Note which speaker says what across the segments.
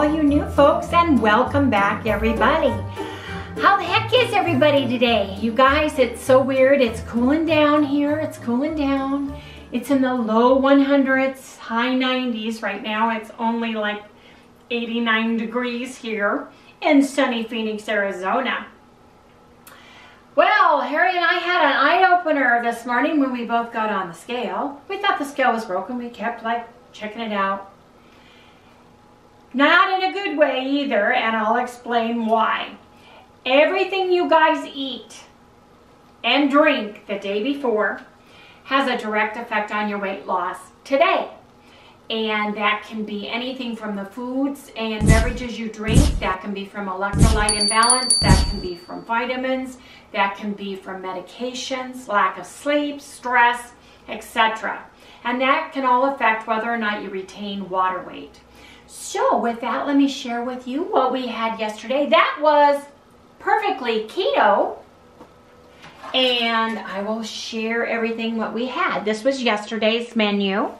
Speaker 1: all you new folks and welcome back everybody. How the heck is everybody today? You guys, it's so weird. It's cooling down here. It's cooling down. It's in the low 100s, high 90s right now. It's only like 89 degrees here in sunny Phoenix, Arizona. Well, Harry and I had an eye-opener this morning when we both got on the scale. We thought the scale was broken. We kept like checking it out. Not in a good way either, and I'll explain why. Everything you guys eat and drink the day before has a direct effect on your weight loss today. And that can be anything from the foods and beverages you drink. That can be from electrolyte imbalance. That can be from vitamins. That can be from medications, lack of sleep, stress, etc. And that can all affect whether or not you retain water weight. So with that, let me share with you what we had yesterday. That was perfectly keto. And I will share everything what we had. This was yesterday's menu.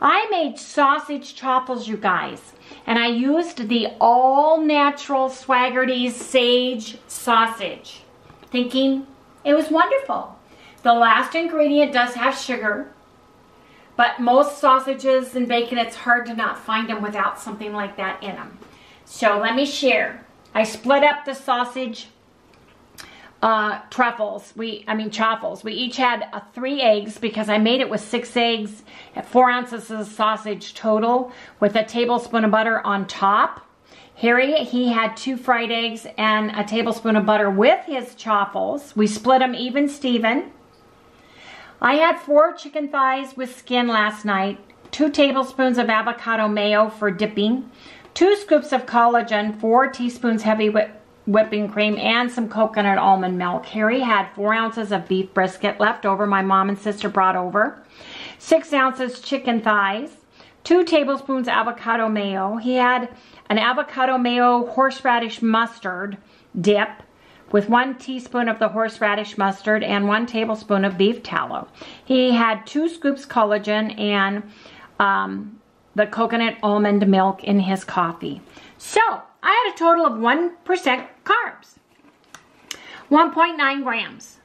Speaker 1: I made sausage truffles, you guys. And I used the all-natural Swaggerty's Sage sausage. Thinking it was wonderful. The last ingredient does have sugar. But most sausages and bacon, it's hard to not find them without something like that in them. So let me share. I split up the sausage uh, truffles. We, I mean truffles. We each had uh, three eggs because I made it with six eggs, four ounces of sausage total with a tablespoon of butter on top. Harry, he had two fried eggs and a tablespoon of butter with his truffles. We split them even Steven. I had four chicken thighs with skin last night, two tablespoons of avocado mayo for dipping, two scoops of collagen, four teaspoons heavy whip whipping cream, and some coconut almond milk. Harry had four ounces of beef brisket left over my mom and sister brought over, six ounces chicken thighs, two tablespoons avocado mayo. He had an avocado mayo horseradish mustard dip, with one teaspoon of the horseradish mustard and one tablespoon of beef tallow. He had two scoops collagen and um, the coconut almond milk in his coffee. So I had a total of 1% carbs, 1.9 grams.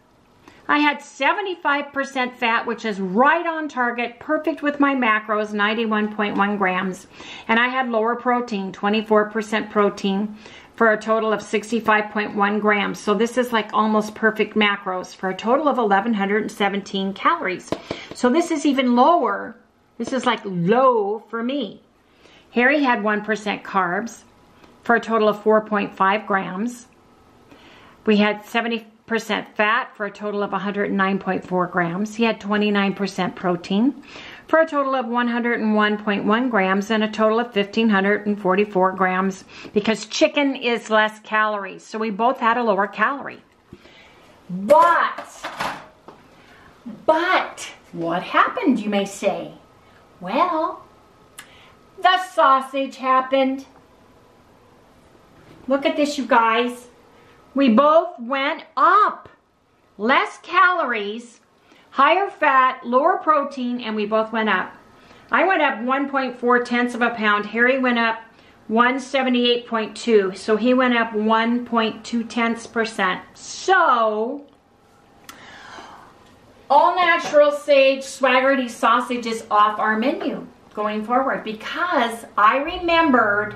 Speaker 1: I had 75% fat, which is right on target, perfect with my macros, 91.1 grams. And I had lower protein, 24% protein, for a total of 65.1 grams. So this is like almost perfect macros for a total of 1,117 calories. So this is even lower. This is like low for me. Harry had 1% carbs for a total of 4.5 grams. We had 70% fat for a total of 109.4 grams. He had 29% protein for a total of 101.1 grams and a total of 1,544 grams because chicken is less calories. So we both had a lower calorie. But, but, what happened, you may say? Well, the sausage happened. Look at this, you guys. We both went up. Less calories higher fat, lower protein, and we both went up. I went up 1.4 tenths of a pound. Harry went up 178.2. So he went up 1.2 tenths percent. So, all natural sage Swaggerty sausage is off our menu going forward because I remembered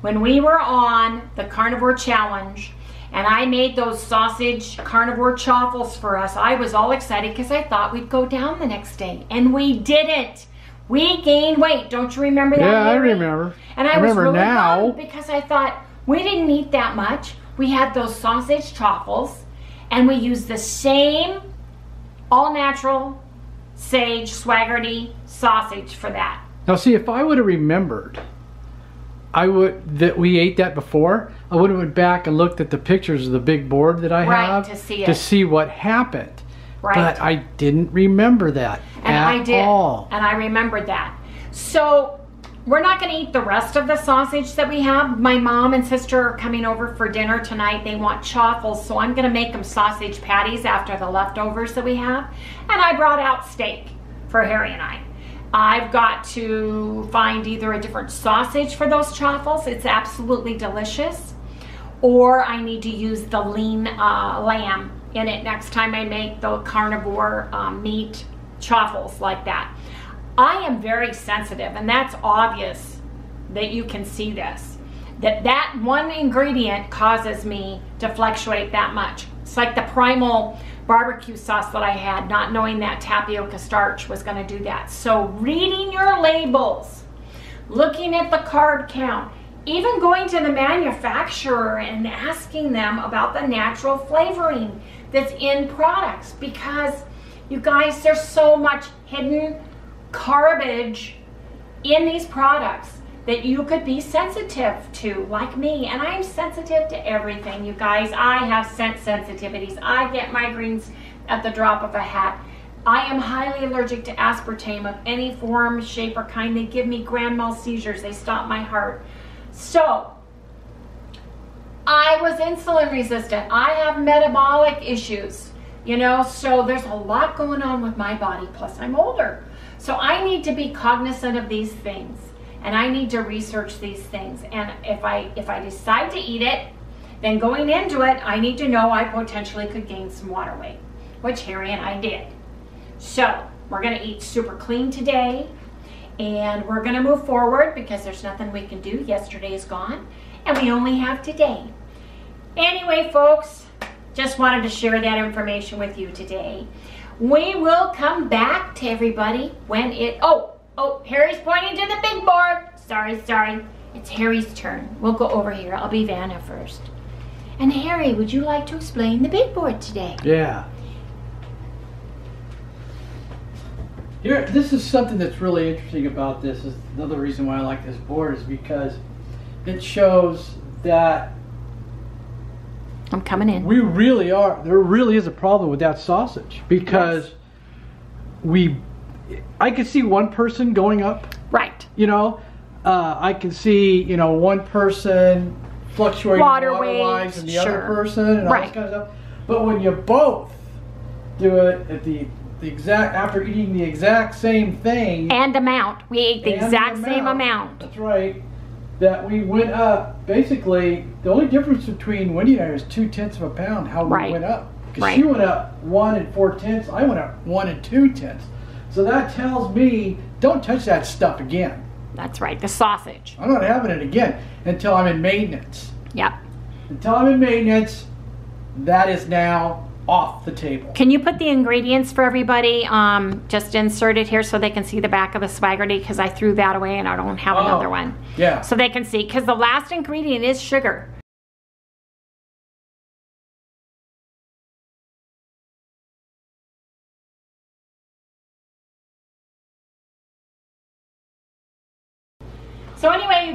Speaker 1: when we were on the carnivore challenge and I made those sausage carnivore chaffles for us. I was all excited because I thought we'd go down the next day. And we didn't. We gained weight. Don't you remember that?
Speaker 2: Yeah? I remember.
Speaker 1: And I,
Speaker 2: I
Speaker 1: was
Speaker 2: remember
Speaker 1: really
Speaker 2: now.
Speaker 1: because I thought we didn't eat that much. We had those sausage chaffles and we used the same all natural sage swaggerty sausage for that.
Speaker 2: Now see, if I would have remembered I would that we ate that before. I would have went back and looked at the pictures of the big board that I
Speaker 1: right,
Speaker 2: have
Speaker 1: to see it.
Speaker 2: to see what happened.
Speaker 1: Right.
Speaker 2: But I didn't remember that
Speaker 1: and
Speaker 2: at
Speaker 1: I did,
Speaker 2: all.
Speaker 1: and I remembered that. So we're not going to eat the rest of the sausage that we have. My mom and sister are coming over for dinner tonight. They want chaffles, so I'm going to make them sausage patties after the leftovers that we have. And I brought out steak for Harry and I. I've got to find either a different sausage for those chaffles. It's absolutely delicious. Or I need to use the lean uh, lamb in it next time I make the carnivore um, meat chaffles like that. I am very sensitive and that's obvious that you can see this. That that one ingredient causes me to fluctuate that much. It's like the primal barbecue sauce that I had, not knowing that tapioca starch was gonna do that. So reading your labels, looking at the carb count, even going to the manufacturer and asking them about the natural flavoring that's in products because you guys, there's so much hidden garbage in these products that you could be sensitive to, like me. And I'm sensitive to everything, you guys. I have scent sensitivities. I get migraines at the drop of a hat. I am highly allergic to aspartame of any form, shape, or kind. They give me grand mal seizures. They stop my heart. So, I was insulin resistant. I have metabolic issues, you know, so there's a lot going on with my body. Plus, I'm older. So, I need to be cognizant of these things and I need to research these things. And if I if I decide to eat it, then going into it, I need to know I potentially could gain some water weight, which Harry and I did. So we're gonna eat super clean today, and we're gonna move forward because there's nothing we can do. Yesterday is gone, and we only have today. Anyway, folks, just wanted to share that information with you today. We will come back to everybody when it, oh, Oh, Harry's pointing to the big board. Sorry, sorry. It's Harry's turn. We'll go over here. I'll be Vanna first. And Harry, would you like to explain the big board today?
Speaker 2: Yeah. Here, this is something that's really interesting about this. Is another reason why I like this board is because it shows that
Speaker 1: I'm coming in.
Speaker 2: we really are. There really is a problem with that sausage because
Speaker 1: Yes.
Speaker 2: we. I could see one person going up
Speaker 1: Right.
Speaker 2: you know uh, i can see you know one person fluctuating
Speaker 1: Water
Speaker 2: water and the
Speaker 1: sure.
Speaker 2: other person and all this kind of stuff but when you both do it at the the exact after eating the exact same thing
Speaker 1: And amount. We ate the exact same amount.
Speaker 2: that's right that we went up basically the only difference between wendy and i is two tenths of a pound how
Speaker 1: Right.
Speaker 2: we went up because
Speaker 1: Right.
Speaker 2: she went up one and four tenths i went up one and two tenths so that tells me don't touch that stuff again
Speaker 1: That's right. The sausage.
Speaker 2: I'm not having it again until I'm in maintenance.
Speaker 1: Yep.
Speaker 2: Until I'm in maintenance, that is now off the table.
Speaker 1: Can you put the ingredients for everybody? Um, just insert it here so they can see the back of the Swaggerty because I threw that away and I don't have
Speaker 2: Oh.
Speaker 1: another one.
Speaker 2: Yeah.
Speaker 1: So they can see because the last ingredient is sugar.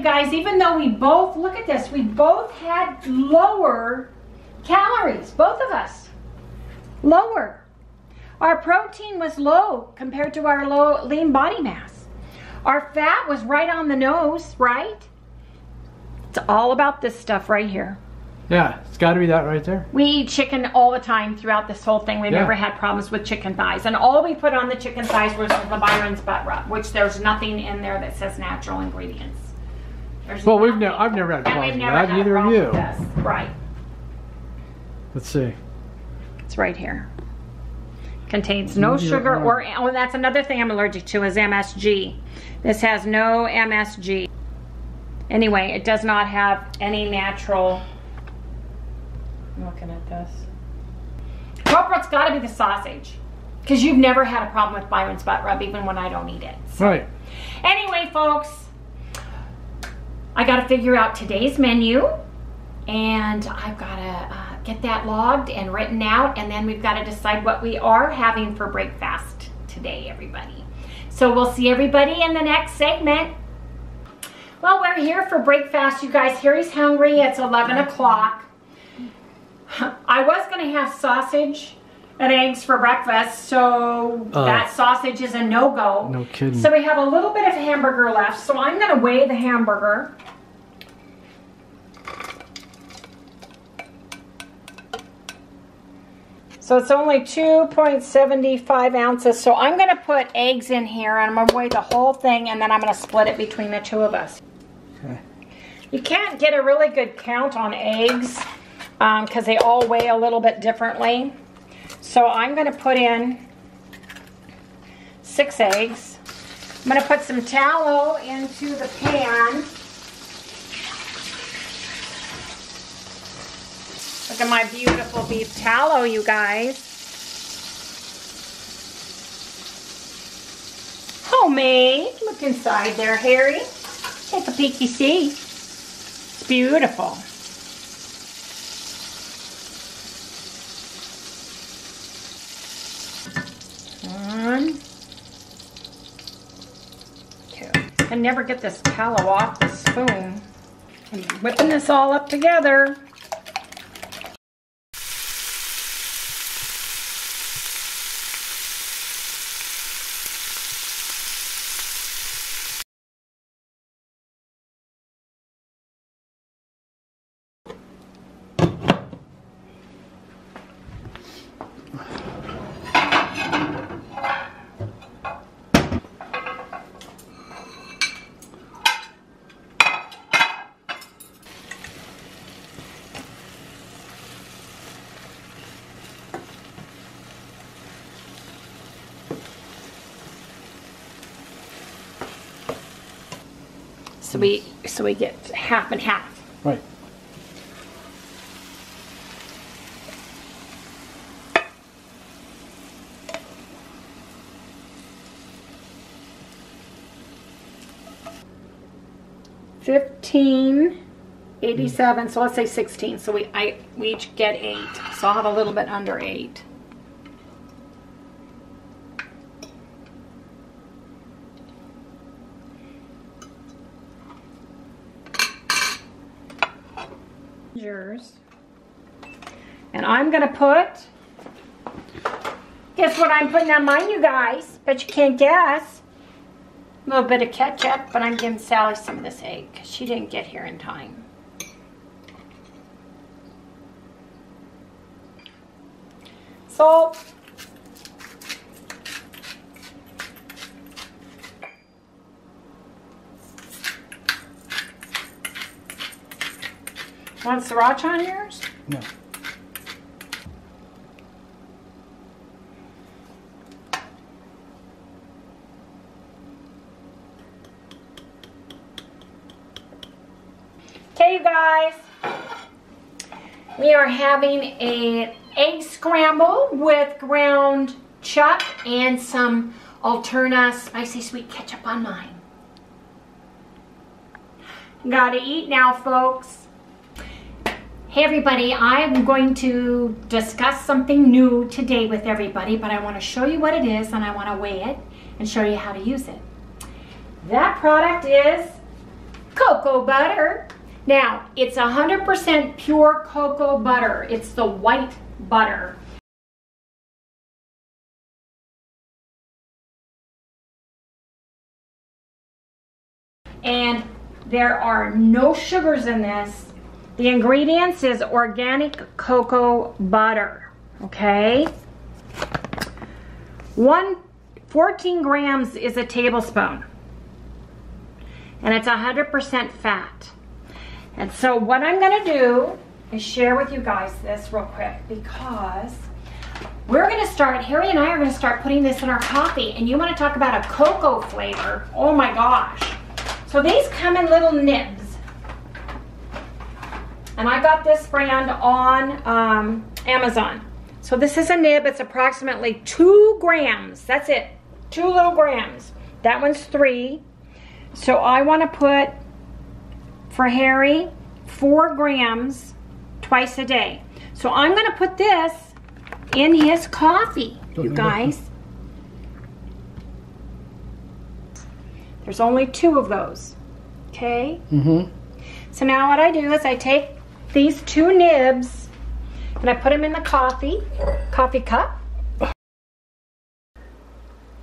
Speaker 1: Guys, even though we both, look at this, we both had lower calories, both of us. Lower. Our protein was low compared to our low lean body mass. Our fat was right on the nose, right? It's all about this stuff right here.
Speaker 2: Yeah, it's got to be that right there.
Speaker 1: We eat chicken all the time throughout this whole thing. We've
Speaker 2: Yeah.
Speaker 1: never had problems with chicken thighs. And all we put on the chicken thighs was the Byron's butt rub, which there's nothing in there that says natural ingredients. There's
Speaker 2: Well, we've never, I've never had
Speaker 1: And we've
Speaker 2: problems with that. Neither have you.
Speaker 1: Right.
Speaker 2: Let's see.
Speaker 1: It's right here. Contains no
Speaker 2: Maybe
Speaker 1: sugar
Speaker 2: oh.
Speaker 1: or, oh, that's another thing I'm allergic to is MSG. This has no MSG. Anyway, it does not have any natural. I'm looking at this. Culprit's got to be the sausage. Because you've never had a problem with Byron's butt rub, even when I don't eat it.
Speaker 2: Right.
Speaker 1: Anyway, folks, I got to figure out today's menu, and I've got to uh, get that logged and written out, and then we've got to decide what we are having for breakfast today, everybody. So we'll see everybody in the next segment. Well, we're here for breakfast, you guys. Harry's hungry. It's 11 o'clock. I was going to have sausage and eggs for breakfast, so
Speaker 2: Uh,
Speaker 1: that sausage is a no-go.
Speaker 2: No kidding.
Speaker 1: So we have a little bit of hamburger left, so I'm gonna weigh the hamburger. So it's only 2.75 ounces. So I'm going to put eggs in here and I'm to weigh the whole thing and then I'm going to split it between the two of us.
Speaker 2: Okay.
Speaker 1: You can't get a really good count on eggs because um, they all weigh a little bit differently. So I'm going to put in six eggs. I'm going to put some tallow into the pan. Look at my beautiful beef tallow, you guys. Homemade. Look inside there, Harry. Take a peeky see. It's beautiful. Two. I never get this tallow off the spoon. I'm whipping this all up together. So we so we get half and half.
Speaker 2: Right.
Speaker 1: Fifteen eighty-seven. So let's say sixteen. So we I we each get eight. So I'll have a little bit under eight. Yours. And I'm gonna put, guess what I'm putting on mine, you guys? Bet you can't guess. A little bit of ketchup, but I'm giving Sally some of this egg because she didn't get here in time. Salt. Want sriracha on yours?
Speaker 2: No.
Speaker 1: Okay, you guys. We are having an egg scramble with ground chuck and some Alterna spicy sweet ketchup on mine. Gotta eat now, folks. Hey everybody, I'm going to discuss something new today with everybody, but I want to show you what it is and I want to weigh it and show you how to use it. That product is cocoa butter. Now, it's 100% pure cocoa butter. It's the white butter. And there are no sugars in this the ingredients is organic cocoa butter, okay? One, 14 grams is a tablespoon. And it's 100% fat. And so what I'm gonna do is share with you guys this real quick because we're gonna start, Harry and I are gonna start putting this in our coffee and you wanna talk about a cocoa flavor, oh my gosh. So these come in little nibs. And I got this brand on um, Amazon. So this is a nib. It's approximately two grams. That's it. Two little grams. That one's three. So I want to put, for Harry, four grams twice a day. So I'm going to put this in his coffee, you guys. There's only two of those. Okay?
Speaker 2: Mm-hmm.
Speaker 1: So now what I do is I take these two nibs and I put them in the coffee, coffee cup.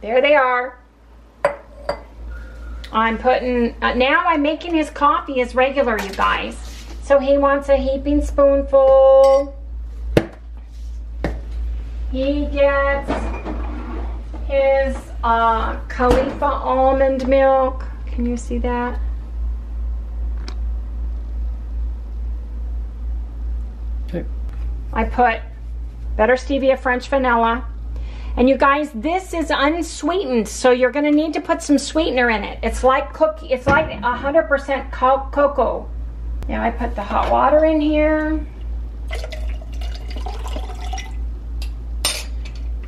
Speaker 1: There they are. I'm putting, uh, now I'm making his coffee as regular, you guys. So he wants a heaping spoonful. He gets his uh, Califia almond milk. Can you see that? I put better stevia French vanilla. And you guys, this is unsweetened, so you're gonna need to put some sweetener in it. It's like cookie, it's like 100% co cocoa. Now I put the hot water in here.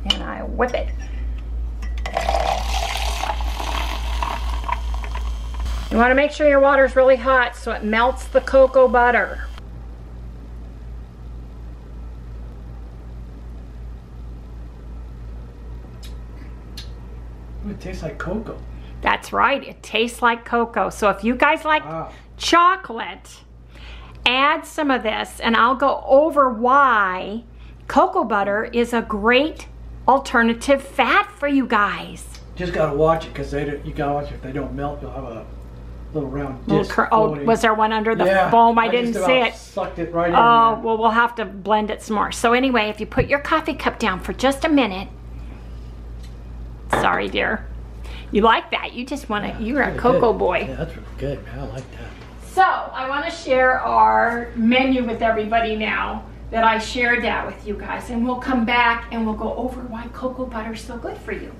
Speaker 1: And I whip it. You wanna make sure your water is really hot so it melts the cocoa butter.
Speaker 2: Tastes like cocoa.
Speaker 1: That's right, it tastes like cocoa. So if you guys like
Speaker 2: Wow.
Speaker 1: chocolate, add some of this and I'll go over why cocoa butter is a great alternative fat for you guys.
Speaker 2: Just gotta watch it because they don't, you gotta watch it. If they don't melt, you'll have a little round
Speaker 1: Little
Speaker 2: disc.
Speaker 1: cur- oh, was there one under the
Speaker 2: yeah,
Speaker 1: foam? I,
Speaker 2: just
Speaker 1: didn't see it.
Speaker 2: Sucked it right in.
Speaker 1: Oh, well, we'll have to blend it some more. So anyway, if you put your coffee cup down for just a minute. Sorry, dear. You like that. You just want to, you're a cocoa
Speaker 2: good.
Speaker 1: boy.
Speaker 2: Yeah, that's really good, man. I like that.
Speaker 1: So I want to share our menu with everybody now that I shared that with you guys. And we'll come back and we'll go over why cocoa butter is so good for you.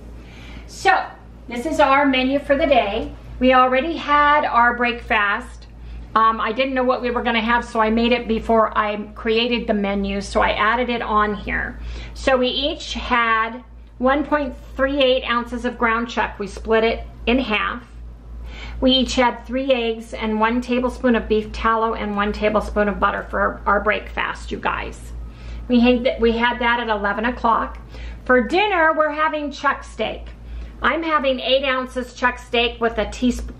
Speaker 1: So this is our menu for the day. We already had our breakfast. Um, I didn't know what we were going to have, so I made it before I created the menu, so I added it on here. So we each had 1.38 ounces of ground chuck. We split it in half. We each had three eggs and one tablespoon of beef tallow and one tablespoon of butter for our breakfast, you guys. We had, we had that at 11 o'clock. For dinner, we're having chuck steak. I'm having eight ounces chuck steak with a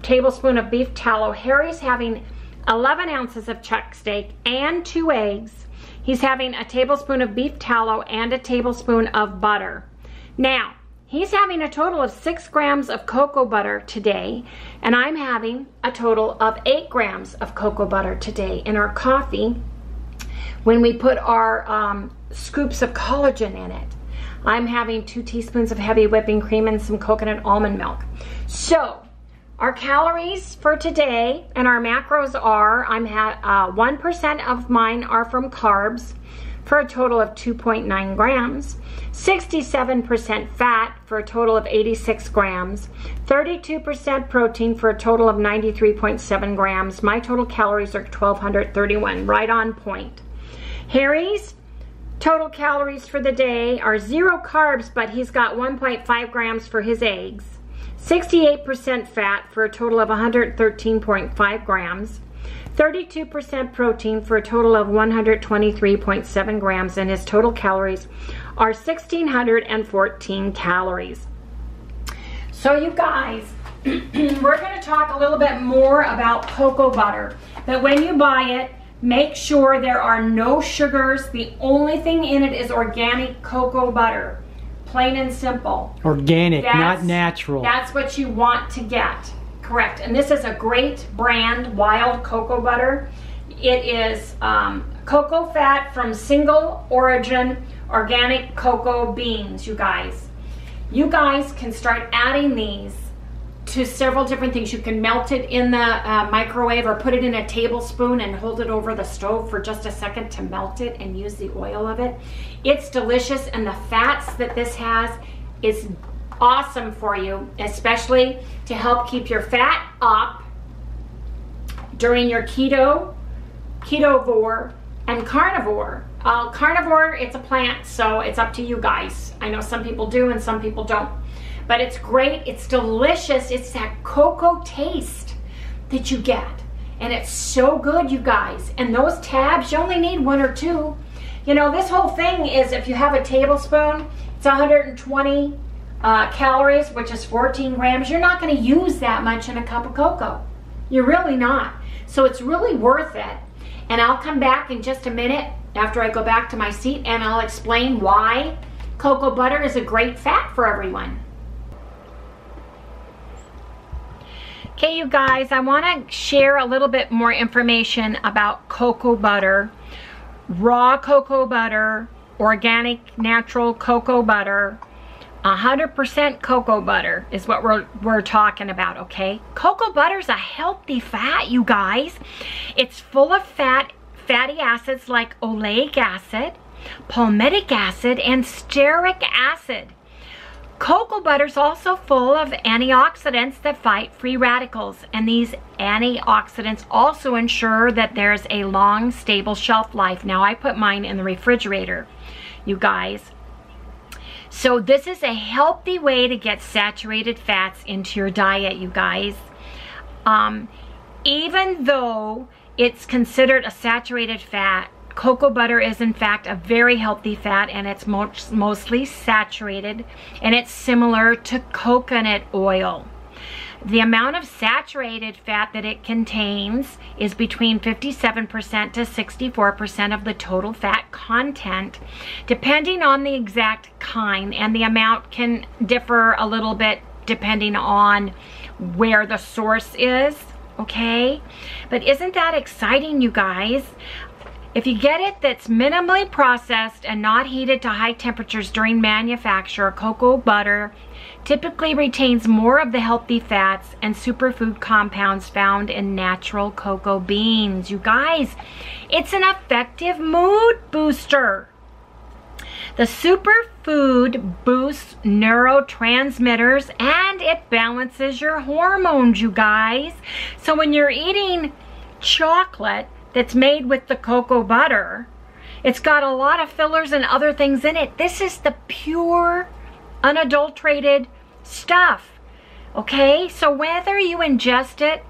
Speaker 1: tablespoon of beef tallow. Harry's having 11 ounces of chuck steak and two eggs. He's having a tablespoon of beef tallow and a tablespoon of butter. Now, he's having a total of six grams of cocoa butter today, and I'm having a total of eight grams of cocoa butter today in our coffee when we put our um, scoops of collagen in it. I'm having two teaspoons of heavy whipping cream and some coconut almond milk. So, our calories for today and our macros are I'm at uh, 1% of mine are from carbs for a total of 2.9 grams, 67% fat for a total of 86 grams, 32% protein for a total of 93.7 grams. My total calories are 1231, right on point. Harry's total calories for the day are zero carbs, but he's got 1.5 grams for his eggs, 68% fat for a total of 113.5 grams, 32% protein for a total of 123.7 grams, and his total calories are 1,614 calories. So, you guys, we're going to talk a little bit more about cocoa butter. But when you buy it, make sure there are no sugars. The only thing in it is organic cocoa butter. Plain and simple.
Speaker 2: Organic, not natural.
Speaker 1: That's what you want to get. Correct. And this is a great brand, Wild Cocoa Butter. It is um, cocoa fat from single origin organic cocoa beans, you guys. You guys can start adding these to several different things. You can melt it in the uh, microwave or put it in a tablespoon and hold it over the stove for just a second to melt it and use the oil of it. It's delicious and the fats that this has is awesome for you, especially to help keep your fat up during your keto, ketovore, and carnivore. Uh, carnivore, it's a plant, so it's up to you guys. I know some people do and some people don't. But it's great, it's delicious, it's that cocoa taste that you get. And it's so good, you guys. And those tabs, you only need one or two. You know, this whole thing is if you have a tablespoon, it's 120 uh, calories, which is 14 grams. You're not going to use that much in a cup of cocoa. You're really not. So it's really worth it. And I'll come back in just a minute after I go back to my seat and I'll explain why cocoa butter is a great fat for everyone. Okay, you guys, I want to share a little bit more information about cocoa butter, raw cocoa butter, organic natural cocoa butter 100% cocoa butter is what we're, we're talking about, okay? Cocoa butter is a healthy fat, you guys. It's full of fat, fatty acids like oleic acid, palmitic acid, and stearic acid. Cocoa butter is also full of antioxidants that fight free radicals, and these antioxidants also ensure that there's a long, stable shelf life. Now, I put mine in the refrigerator, you guys. So this is a healthy way to get saturated fats into your diet, you guys. Um, even though it's considered a saturated fat, cocoa butter is in fact a very healthy fat and it's most, mostly saturated and it's similar to coconut oil. The amount of saturated fat that it contains is between 57% to 64% of the total fat content, depending on the exact kind, and the amount can differ a little bit depending on where the source is, okay? But isn't that exciting, you guys? If you get it that's minimally processed and not heated to high temperatures during manufacture, cocoa butter typically retains more of the healthy fats and superfood compounds found in natural cocoa beans. You guys, it's an effective mood booster. The superfood boosts neurotransmitters and it balances your hormones, you guys. So when you're eating chocolate, that's made with the cocoa butter. It's got a lot of fillers and other things in it. This is the pure, unadulterated stuff. Okay, so whether you ingest it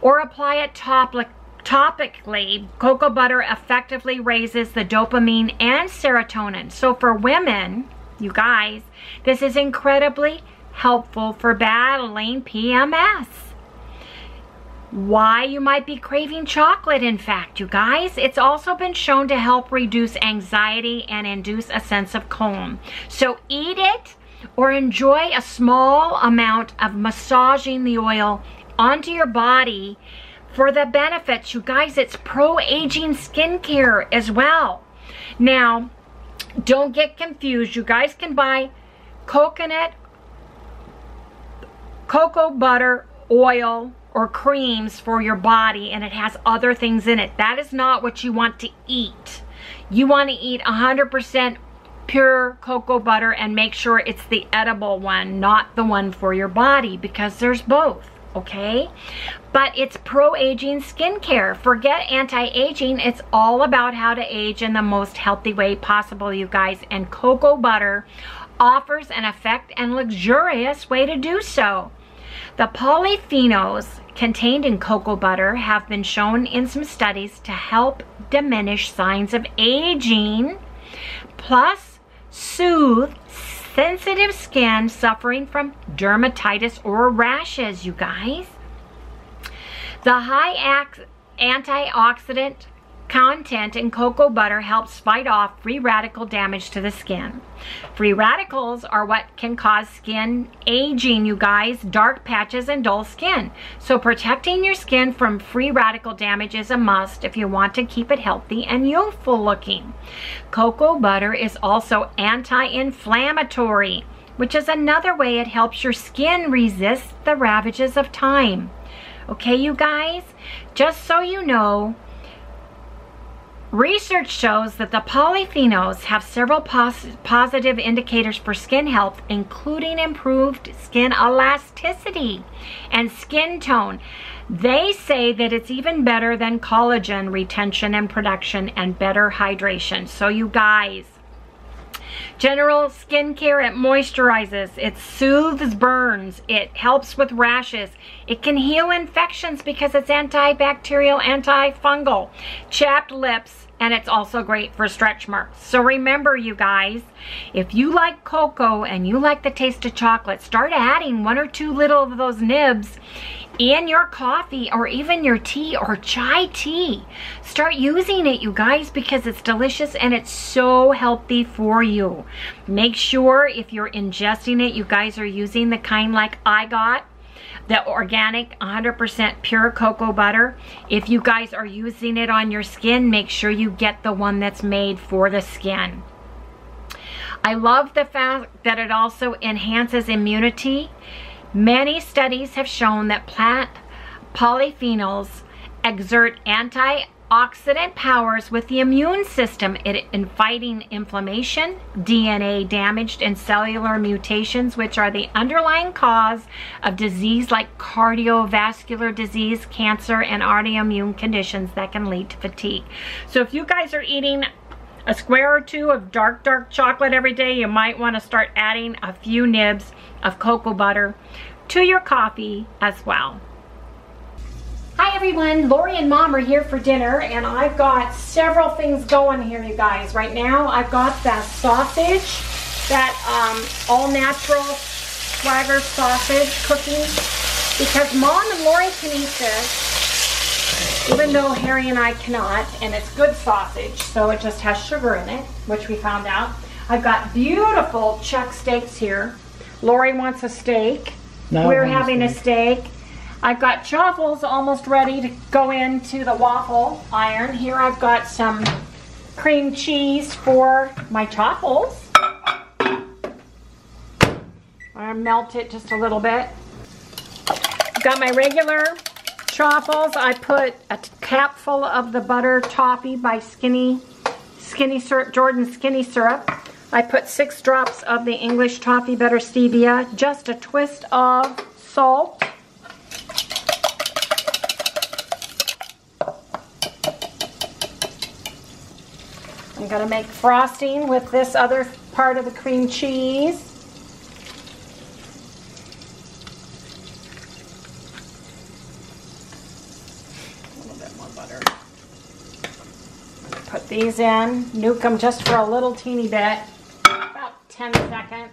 Speaker 1: or apply it topic topically, cocoa butter effectively raises the dopamine and serotonin. So for women, you guys, this is incredibly helpful for battling PMS why you might be craving chocolate in fact you guys it's also been shown to help reduce anxiety and induce a sense of calm so eat it or enjoy a small amount of massaging the oil onto your body for the benefits you guys it's pro-aging skincare as well now don't get confused you guys can buy coconut cocoa butter oil or creams for your body and it has other things in it. That is not what you want to eat. You want to eat 100% pure cocoa butter and make sure it's the edible one, not the one for your body because there's both, okay? But it's pro-aging skincare. Forget anti-aging. It's all about how to age in the most healthy way possible, you guys. And cocoa butter offers an effect and luxurious way to do so. The polyphenols contained in cocoa butter have been shown in some studies to help diminish signs of aging, plus soothe sensitive skin suffering from dermatitis or rashes, you guys. The high antioxidant content in cocoa butter helps fight off free radical damage to the skin. Free radicals are what can cause skin aging, you guys, dark patches and dull skin. So protecting your skin from free radical damage is a must if you want to keep it healthy and youthful looking. Cocoa butter is also anti-inflammatory, which is another way it helps your skin resist the ravages of time. Okay, you guys? Just so you know, Research shows that the polyphenols have several pos positive indicators for skin health, including improved skin elasticity and skin tone. They say that it's even better than collagen retention and production and better hydration. So you guys, General skincare, it moisturizes, it soothes burns, it helps with rashes, it can heal infections because it's antibacterial, antifungal, chapped lips, and it's also great for stretch marks. So remember you guys, if you like cocoa and you like the taste of chocolate, start adding one or two little of those nibs in your coffee or even your tea or chai tea. Start using it, you guys, because it's delicious and it's so healthy for you. Make sure if you're ingesting it, you guys are using the kind like I got the organic 100% pure cocoa butter. If you guys are using it on your skin, make sure you get the one that's made for the skin. I love the fact that it also enhances immunity. Many studies have shown that plant polyphenols exert antioxidant powers with the immune system in fighting inflammation, DNA damage, and cellular mutations, which are the underlying cause of disease like cardiovascular disease, cancer, and autoimmune conditions that can lead to fatigue. So if you guys are eating a square or two of dark, dark chocolate every day, you might want to start adding a few nibs of cocoa butter to your coffee as well. Hi everyone, Lori and Mom are here for dinner and I've got several things going here you guys. Right now I've got that sausage, that um, all natural swagger sausage cooking because Mom and Lori can eat this even though Harry and I cannot and it's good sausage so it just has sugar in it which we found out. I've got beautiful chuck steaks here. Lori wants a steak. No, We're having a steak. I've got chaffles almost ready to go into the waffle iron. Here I've got some cream cheese for my chaffles. I melt it just a little bit. Got my regular chaffles. I put a capful of the butter toffee by Skinny Skinny Syrup, Jordan Skinny Syrup. I put six drops of the English Toffee Butter Stevia, just a twist of salt, I'm to make frosting with this other part of the cream cheese. A little bit more butter. Put these in, nuke them just for a little teeny bit, 10 seconds.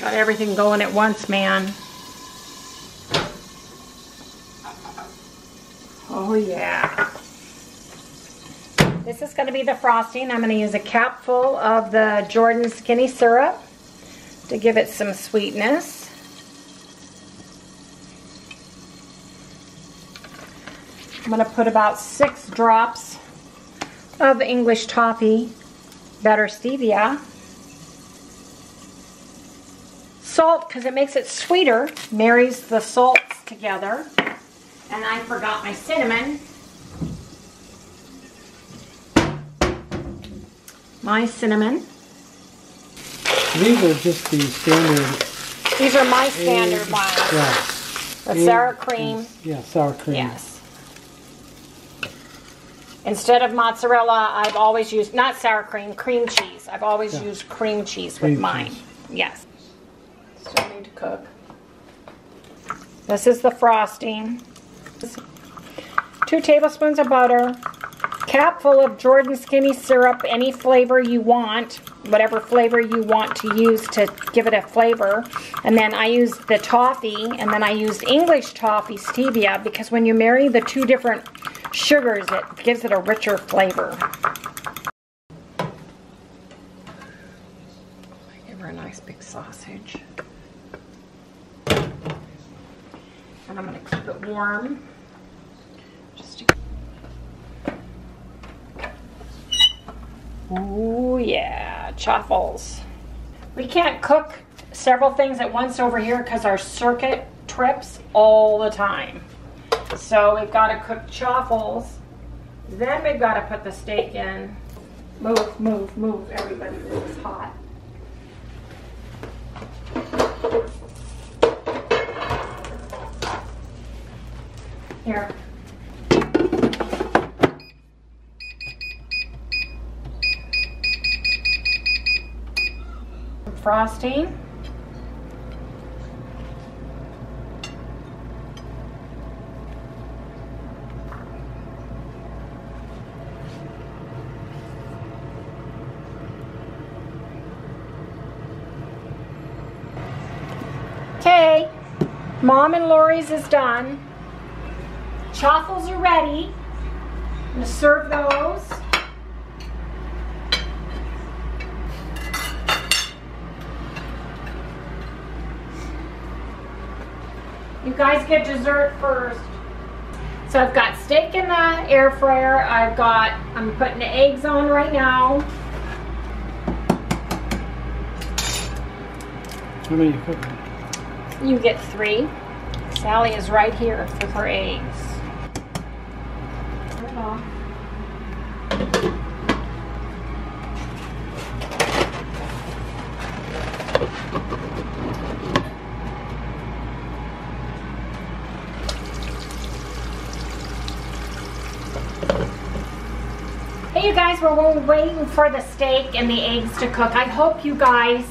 Speaker 1: Got everything going at once, man. Oh yeah. This is going to be the frosting. I'm going to use a capful of the Jordan Skinny Syrup to give it some sweetness. I'm going to put about six drops of English Toffee Butter Stevia Salt, because it makes it sweeter, marries the salts together. And I forgot my cinnamon. My cinnamon.
Speaker 2: These are just the standard.
Speaker 1: These are my standard ones. Yeah. The sour cream.
Speaker 2: Yeah, sour cream.
Speaker 1: Yes. Instead of mozzarella, I've always used, not sour cream, cream cheese. I've always yeah. used cream cheese cream with mine. Cheese. Yes. Still need to cook. This is the frosting. Two tablespoons of butter. Cap full of Jordan Skinny syrup, any flavor you want, whatever flavor you want to use to give it a flavor. And then I used the toffee, and then I used English toffee stevia because when you marry the two different sugars, it gives it a richer flavor. Give her a nice big sausage. and I'm going to keep it warm. Just to... Ooh, yeah, chaffles. We can't cook several things at once over here because our circuit trips all the time. So we've got to cook chaffles. Then we've got to put the steak in. Move, move, move. Everybody It's hot. Here. Frosting. Okay, Mom and Lori's is done. Chaffles are ready. I'm gonna serve those. You guys get dessert first. So I've got steak in the air fryer. I've got, I'm putting the eggs on right now.
Speaker 2: How many you cooking?
Speaker 1: You get three. Sally is right here with her eggs. We're waiting for the steak and the eggs to cook. I hope you guys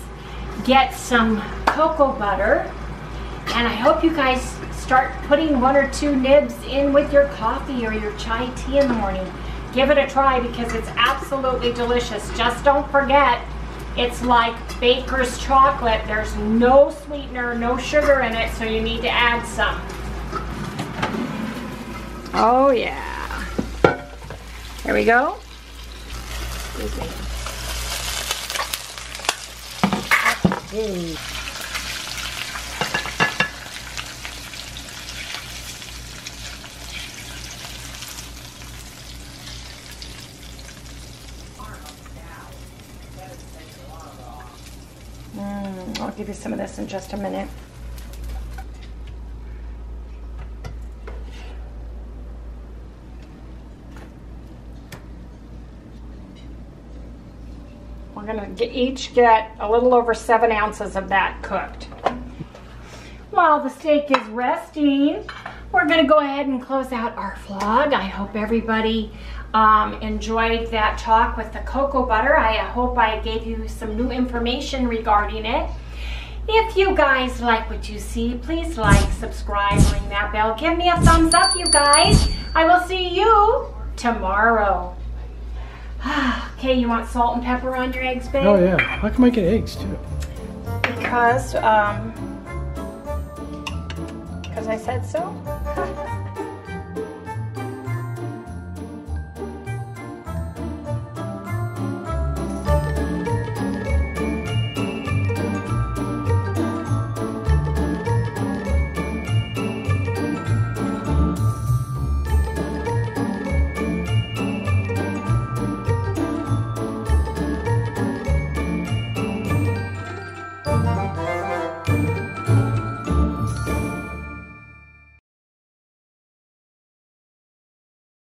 Speaker 1: get some cocoa butter and I hope you guys start putting one or two nibs in with your coffee or your chai tea in the morning. Give it a try because it's absolutely delicious. Just don't forget, it's like baker's chocolate. There's no sweetener, no sugar in it, so you need to add some. Oh yeah. There we go. Excuse me. Mm, I'll give you some of this in just a minute. Each get a little over seven ounces of that cooked. While the steak is resting, we're gonna go ahead and close out our vlog. I hope everybody um, enjoyed that talk with the cocoa butter. I hope I gave you some new information regarding it. If you guys like what you see, please like, subscribe, ring that bell. Give me a thumbs up, you guys. I will see you tomorrow. okay, you want salt and pepper on your eggs, babe?
Speaker 2: Oh yeah. How come I get eggs too?
Speaker 1: Because, um, because I said so.